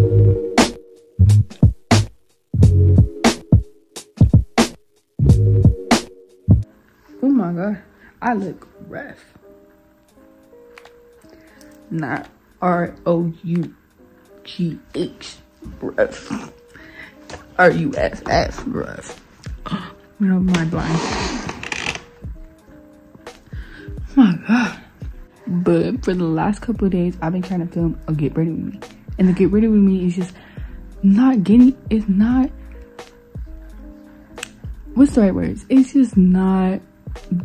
Oh my god, I look rough. Not R O U G H, rough. R U F F, rough. You know, my blind. Oh my god. But for the last couple of days, I've been trying to film a Get Ready With Me. And the Get Ready With Me is just not getting, it's not, what's the right words? It's just not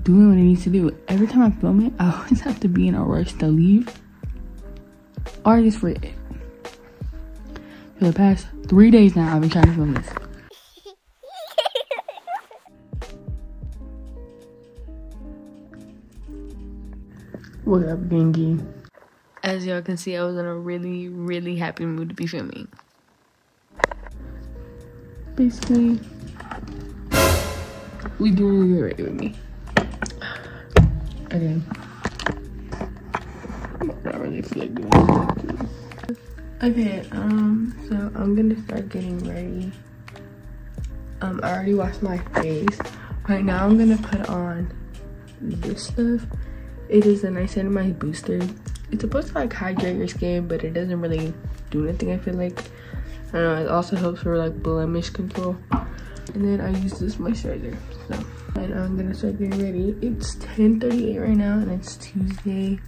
doing what it needs to do. Every time I film it, I always have to be in a rush to leave or just for it. For the past three days now, I've been trying to film this. What up, Gengi? As y'all can see, I was in a really, really happy mood to be filming. Basically, we doing it ready with me. Again. Not really feel like doing. Okay, um, so I'm gonna start getting ready. Um, I already washed my face. Right now, I'm gonna put on this stuff. It is a niacinamide booster. It's supposed to like hydrate your skin, but it doesn't really do anything. I feel like. I don't know. It also helps for like blemish control. And then I use this moisturizer. So, and I'm gonna start getting ready. It's 10:38 right now, and it's Tuesday,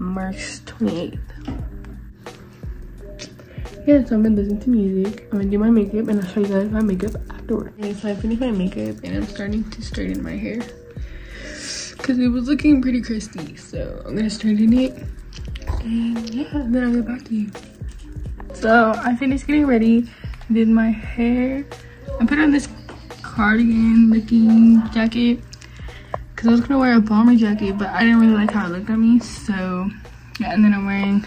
March 28th. Yeah, so I'm gonna listen to music. I'm gonna do my makeup, and I'll show you guys my makeup afterward. And so I finished my makeup, and I'm starting to straighten my hair because it was looking pretty crusty. So I'm gonna straighten it, and yeah, then I'll get back to you. So I finished getting ready, did my hair, I put on this cardigan looking jacket because I was gonna wear a bomber jacket, but I didn't really like how it looked on me. So yeah, and then I'm wearing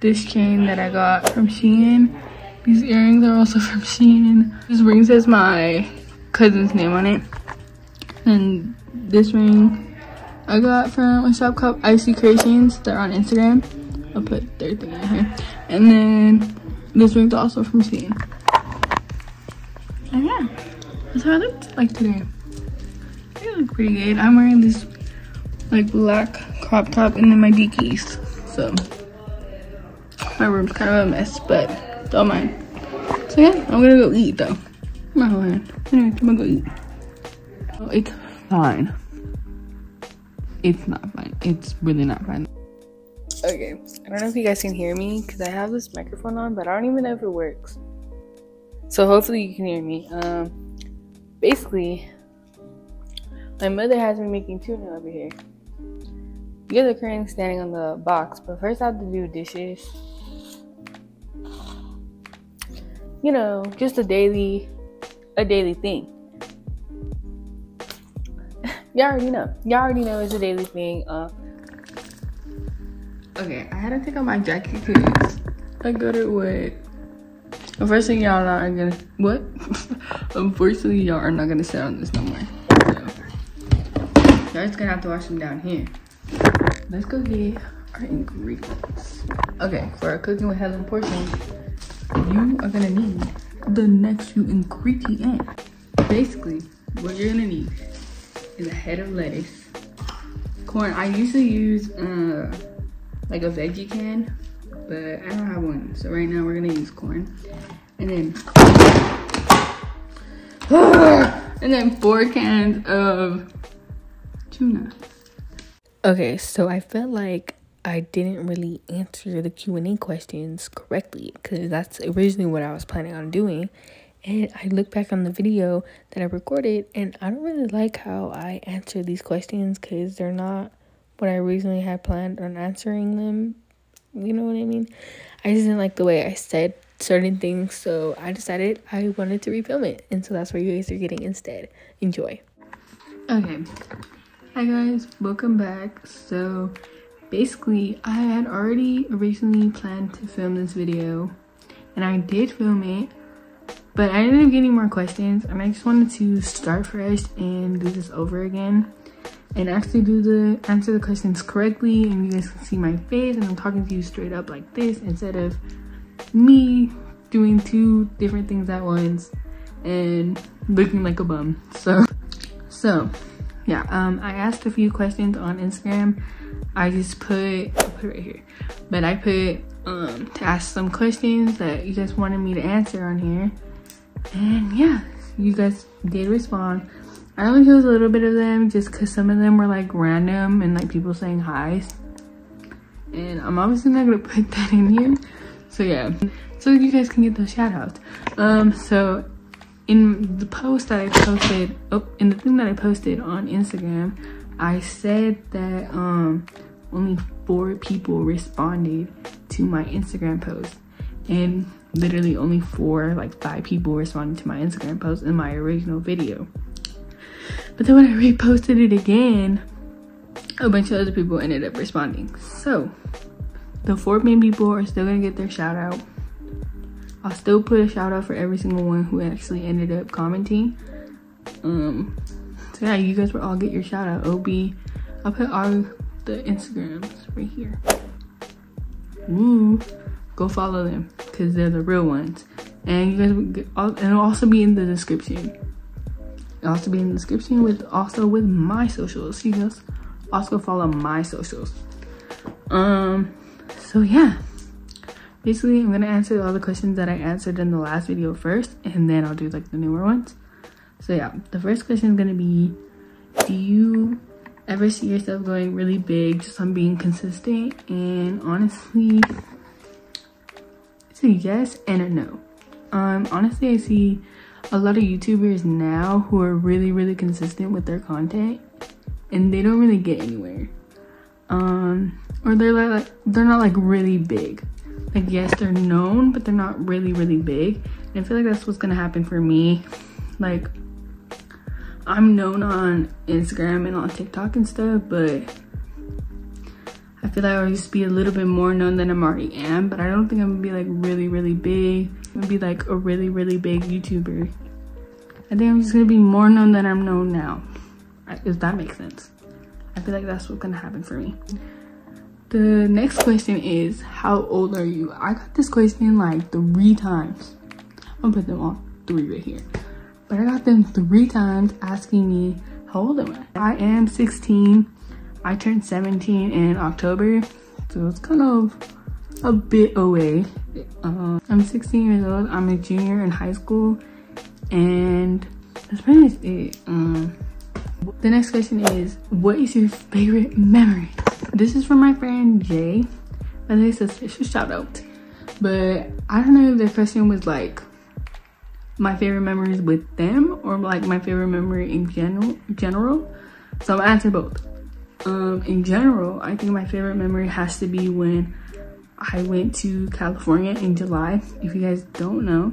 this chain that I got from Shein. These earrings are also from Shein. This ring says my cousin's name on it. And this ring I got from a shop called Icy Creations. They're on Instagram. I'll put their thing in here. And then this ring's also from Shein. Oh, and yeah, that's how I look like today. I look pretty good. I'm wearing this like black crop top and then my Dickies. So my room's kind of a mess, but don't mind. So yeah, I'm gonna go eat though. Hand. Anyway, I'm gonna go eat. Oh, it's fine. It's not fun. It's really not fun. Okay, I don't know if you guys can hear me because I have this microphone on, but I don't even know if it works. So hopefully you can hear me. Um, basically, my mother has me making tuna over here. You guys are currently standing on the box, but first I have to do dishes. You know, just a daily, a daily thing. Y'all already know. Y'all already know it's a daily thing. Uh, okay, I had to take off my jacket because I got it wet. The first thing y'all are gonna what? Unfortunately, y'all are not gonna sit on this no more. So, y'all just gonna have to wash them down here. Let's go get our ingredients. Okay, for our cooking with Helen portion, you are gonna need the next few ingredients. Basically, what you're gonna need is a head of lettuce, corn. I usually use uh, like a veggie can, but I don't have one. So right now we're gonna use corn. And then, and then four cans of tuna. Okay, so I felt like I didn't really answer the Q&A questions correctly because that's originally what I was planning on doing. And I look back on the video that I recorded and I don't really like how I answer these questions because they're not what I originally had planned on answering them. You know what I mean? I just didn't like the way I said certain things, so I decided I wanted to refilm it. And so that's what you guys are getting instead. Enjoy. Okay. Hi guys, welcome back. So basically, I had already originally planned to film this video and I did film it but I ended up getting more questions and I just wanted to start fresh and do this over again and actually do the answer the questions correctly and you guys can see my face and I'm talking to you straight up like this instead of me doing two different things at once and looking like a bum. So, so yeah, um, I asked a few questions on Instagram. I just put, I'll put it right here, but I put um, to ask some questions that you guys wanted me to answer on here. And yeah, you guys did respond. I only chose a little bit of them just because some of them were like random and like people saying hi And I'm obviously not gonna put that in here. So yeah, so you guys can get those shout outs. Um, so in the post that I posted, oh, in the thing that I posted on Instagram, I said that um, only four people responded to my Instagram post. And literally only four, like five people responded to my Instagram post in my original video. But then when I reposted it again, a bunch of other people ended up responding. So the four main people are still gonna get their shout out. I'll still put a shout out for every single one who actually ended up commenting. Um, so yeah, you guys will all get your shout out. OB, I'll put all the Instagrams right here. Woo, go follow them because they're the real ones. And you guys will get, and it'll also be in the description. It'll also be in the description with also with my socials. You guys also follow my socials. Um, so yeah basically i'm gonna answer all the questions that i answered in the last video first and then i'll do like the newer ones so yeah the first question is gonna be do you ever see yourself going really big just on being consistent and honestly it's a yes and a no. Um honestly i see a lot of youtubers now who are really really consistent with their content and they don't really get anywhere. Um or they're like they're not like really big. Like yes they're known but they're not really really big. And i feel like that's what's gonna happen for me. Like i'm known on instagram and on tiktok and stuff but i feel like i'll just be a little bit more known than i'm already am but i don't think i'm gonna be like really really big. I'm gonna be like a really really big youtuber. I think i'm just gonna be more known than i'm known now if that makes sense. I feel like that's what's gonna happen for me. The next question is how old are you? I got this question like three times. I'm gonna put them all three right here. But i got them three times asking me how old am i? I am 16 i turned 17 in october so it's kind of a bit away uh, i'm 16 years old i'm a junior in high school and that's pretty much it um, the next question is what is your favorite memory this is from my friend Jay. The way, it's a shout out. But I don't know if the question was like my favorite memories with them or like my favorite memory in general general. So I'm answer both. Um, in general, I think my favorite memory has to be when I went to California in July. If you guys don't know,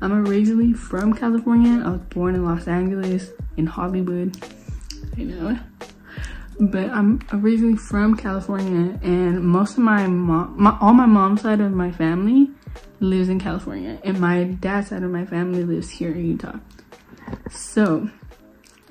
I'm originally from California. I was born in Los Angeles, in Hollywood. I know but I'm originally from California and most of my mom, my, all my mom's side of my family lives in California and my dad's side of my family lives here in Utah. So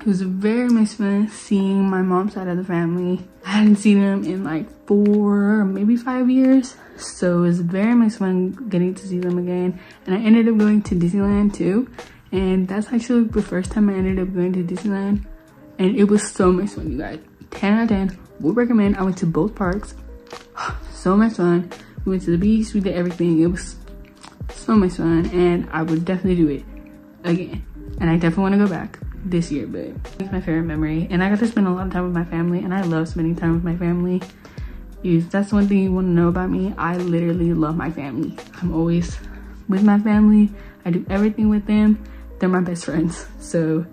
it was very much fun seeing my mom's side of the family. I hadn't seen them in like four, maybe five years. So it was very much fun getting to see them again. And I ended up going to Disneyland too. And that's actually the first time I ended up going to Disneyland. And it was so much fun, you guys. 10 out of 10 would recommend i went to both parks so much fun we went to the beach we did everything it was so much fun and i would definitely do it again and i definitely want to go back this year but it's my favorite memory. And i got to spend a lot of time with my family and i love spending time with my family. That's one thing you want to know about me i literally love my family. I'm always with my family. I do everything with them. They're my best friends. So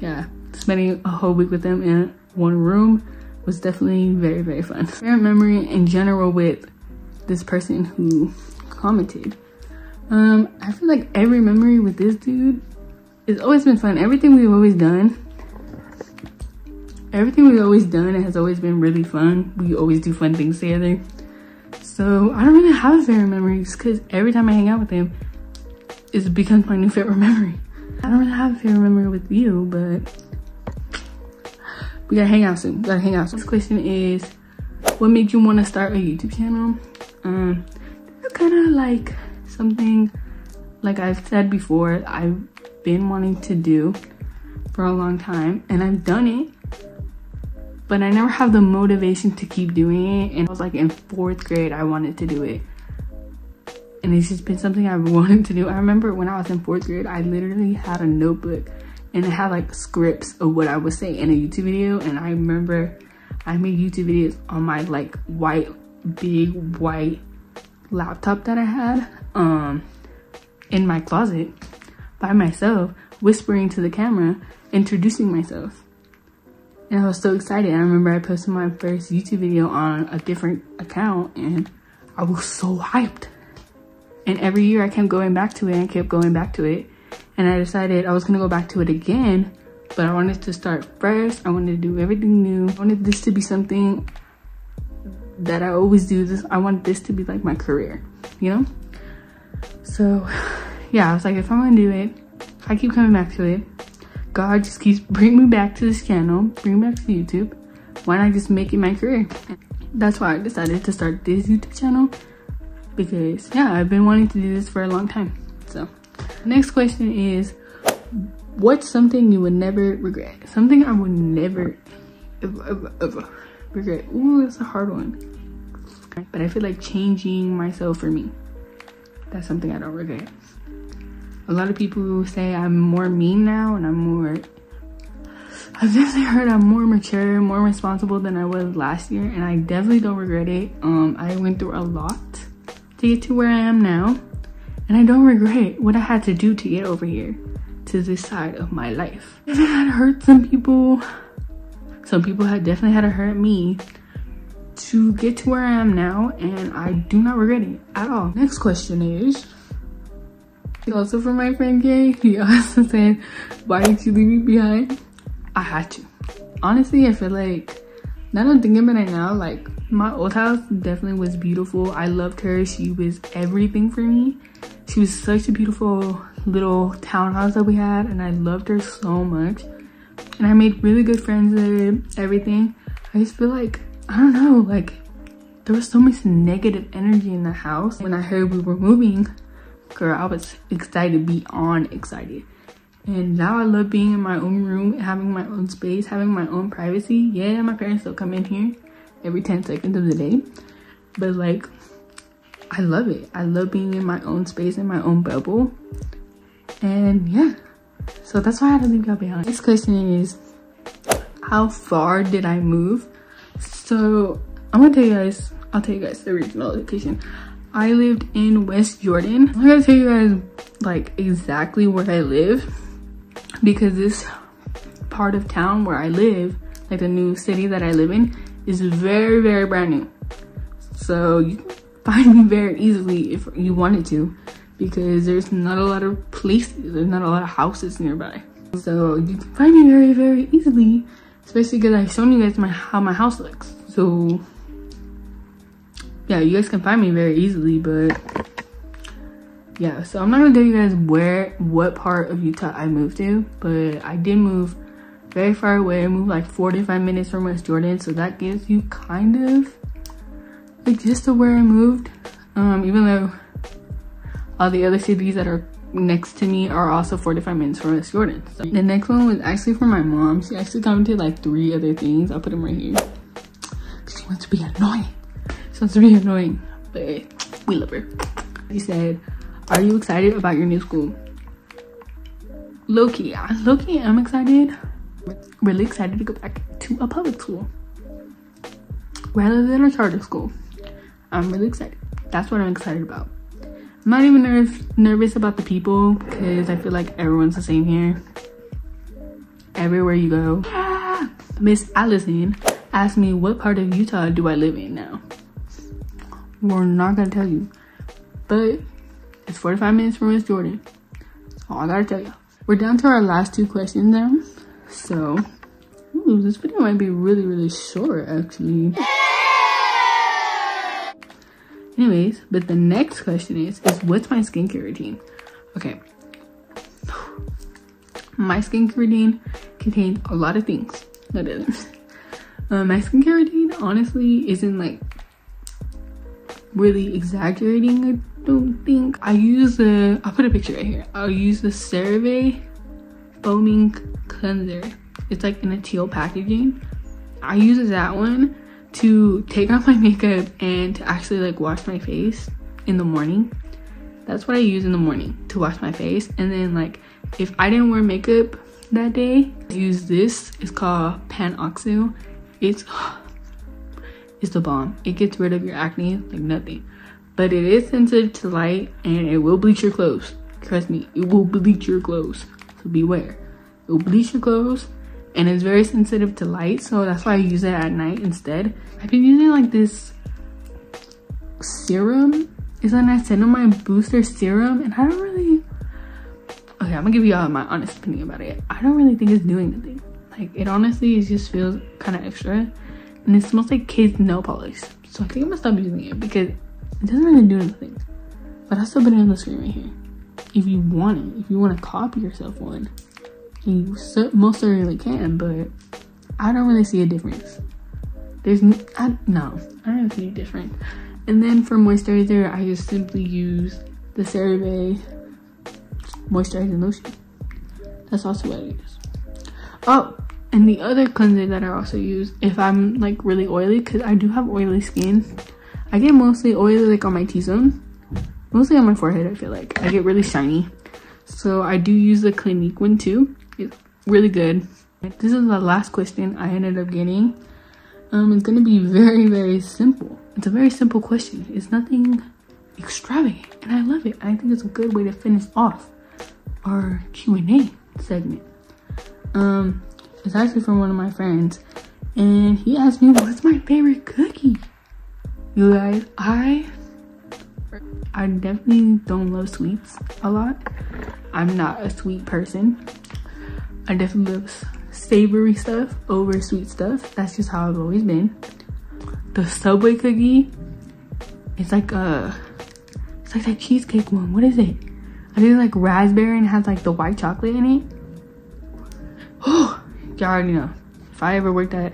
yeah spending a whole week with them in one room was definitely very, very fun. Favorite memory in general with this person who commented. Um, I feel like every memory with this dude it's always been fun. Everything we've always done, everything we've always done has always been really fun. We always do fun things together. So I don't really have favorite memories because every time I hang out with him, it becomes my new favorite memory. I don't really have a favorite memory with you, but we gotta hang out soon. We gotta hang out soon. This question is, what made you want to start a YouTube channel? Um, kind of like something like I've said before, I've been wanting to do for a long time and I've done it, but I never have the motivation to keep doing it. And I was like in fourth grade, I wanted to do it. And it's just been something I've wanted to do. I remember when I was in fourth grade, I literally had a notebook and it had like scripts of what I would say in a YouTube video. And I remember I made YouTube videos on my like white, big white laptop that I had um, in my closet by myself, whispering to the camera, introducing myself. And I was so excited. I remember I posted my first YouTube video on a different account and I was so hyped. And every year I kept going back to it and kept going back to it. And I decided I was gonna go back to it again, but I wanted to start fresh. I wanted to do everything new. I wanted this to be something that I always do this. I want this to be like my career, you know? So yeah, I was like, if I'm gonna do it, I keep coming back to it. God just keeps bringing me back to this channel, bring me back to YouTube. Why not just make it my career? That's why I decided to start this YouTube channel because yeah, I've been wanting to do this for a long time. So next question is, what's something you would never regret? Something I would never ever, ever, regret. Ooh, that's a hard one. But I feel like changing myself for me. That's something I don't regret. A lot of people say I'm more mean now and I'm more I've definitely heard I'm more mature, more responsible than I was last year, and I definitely don't regret it. Um, I went through a lot to get to where I am now, and I don't regret what I had to do to get over here to this side of my life. It had hurt some people, some people had definitely had to hurt me to get to where I am now and I do not regret it at all. Next question is, also from my friend Gay, he also said, why did you leave me behind? I had to. Honestly, I feel like, now I'm thinking about it now, like my old house definitely was beautiful. I loved her. She was everything for me. She was such a beautiful little townhouse that we had and I loved her so much and I made really good friends there, everything. I just feel like, I don't know, like there was so much negative energy in the house. When I heard we were moving, girl, I was excited beyond excited. And now I love being in my own room, having my own space, having my own privacy. Yeah, my parents still come in here every 10 seconds of the day. But like, I love it. I love being in my own space, in my own bubble. And yeah, so that's why I had to leave y'all behind. Next question is, how far did I move? So I'm gonna tell you guys, I'll tell you guys the original location. I lived in West Jordan. I'm gonna tell you guys like exactly where I live because this part of town where I live, like the new city that I live in, is very, very brand new. So you can find me very easily if you wanted to because there's not a lot of places, there's not a lot of houses nearby. So you can find me very, very easily, especially because I've shown you guys my how my house looks. So yeah, you guys can find me very easily, but yeah, so I'm not gonna tell you guys where, what part of Utah I moved to, but I did move very far away. I moved like 45 minutes from West Jordan, so that gives you kind of like just to where I moved. Um, even though all the other cities that are next to me are also 45 minutes from West Jordan. So the next one was actually for my mom. She actually commented like three other things. I'll put them right here. She wants to be annoying. To be annoying, but eh, we love her. He said, are you excited about your new school? Loki, Loki, I'm excited. Really excited to go back to a public school rather than a charter school. I'm really excited. That's what I'm excited about. I'm not even nerv nervous about the people because I feel like everyone's the same here. Everywhere you go. Ah, Miss Allison asked me what part of Utah do I live in now. We're not gonna tell you, but it's 45 minutes from West Jordan. All I gotta tell you. We're down to our last two questions now. So, ooh, this video might be really, really short actually. Anyways, but the next question is, is what's my skincare routine? Okay. My skincare routine contains a lot of things. No, doesn't. Uh, my skincare routine honestly isn't like really exaggerating I don't think I use the I'll put a picture right here. I'll use the CeraVe foaming cleanser. It's like in a teal packaging. I use that one to take off my makeup and to actually like wash my face in the morning. That's what I use in the morning to wash my face. And then like if I didn't wear makeup that day, I use this. It's called PanOxyl. It's it's the bomb. It gets rid of your acne like nothing. But it is sensitive to light and it will bleach your clothes. Trust me, it will bleach your clothes. So beware. It will bleach your clothes and it's very sensitive to light. So that's why I use it at night instead. I've been using like this serum. It's a niacinamide booster serum and I don't really okay i'm gonna give you all my honest opinion about it i don't really think it's doing anything like it honestly it just feels kind of extra and it smells like kids nail polish. So i think i'm gonna stop using it because it doesn't really do anything. But i'll still put it on the screen right here. If you want it if you want to copy yourself one you most certainly can but i don't really see a difference. There's I, no i don't see a difference. And then for moisturizer i just simply use the CeraVe moisturizing lotion. That's also what I use. Oh, and the other cleanser that I also use if I'm like really oily, because I do have oily skin. I get mostly oily like on my T-zone. Mostly on my forehead, I feel like. I get really shiny. So I do use the Clinique one too. It's really good. This is the last question I ended up getting. Um, it's gonna be very, very simple. It's a very simple question. It's nothing extravagant and I love it. I think it's a good way to finish off our Q&A segment. Um, it's actually from one of my friends, and he asked me, what's my favorite cookie? You guys, I, I definitely don't love sweets a lot. I'm not a sweet person. I definitely love savory stuff over sweet stuff. That's just how I've always been. The Subway cookie, it's like a, it's like that cheesecake one. What is it? I think like raspberry and has like the white chocolate in it. Oh, y'all already know. If I ever worked at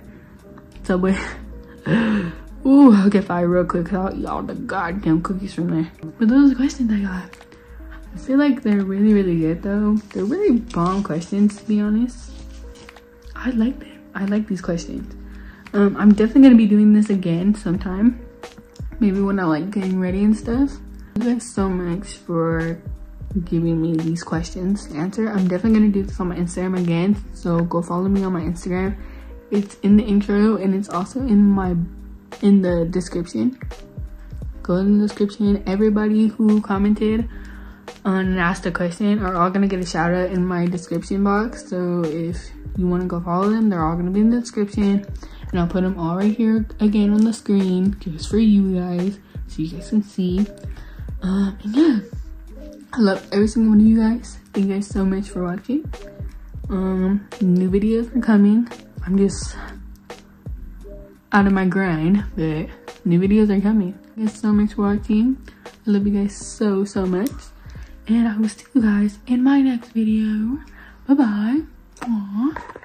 Subway, ooh, I'll get fired real quick because I'll eat all the goddamn cookies from there. But those questions I got, I feel like they're really, really good though. They're really bomb questions to be honest. I like them. I like these questions. Um, I'm definitely gonna be doing this again sometime. Maybe when I like getting ready and stuff. Thank you guys so much for giving me these questions to answer. I'm definitely gonna do this on my Instagram again, so go follow me on my Instagram. It's in the intro and it's also in my in the description. Go in the description. Everybody who commented and asked a question are all gonna get a shout out in my description box. So if you want to go follow them, they're all gonna be in the description, and I'll put them all right here again on the screen just for you guys, so you guys can see. Um, and yeah. I love every single one of you guys. Thank you guys so much for watching. Um, new videos are coming. I'm just out of my grind, but new videos are coming. Thank you guys so much for watching. I love you guys so, so much. And I will see you guys in my next video. Bye-bye. Aww.